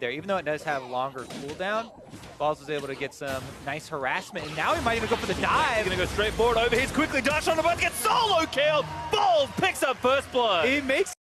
there, even though it does have longer cooldown. Balls was able to get some nice harassment, and now he might even go for the dive. He's gonna go straight forward, overheats quickly, dash on the button, gets solo killed. Balls picks up first blood! He makes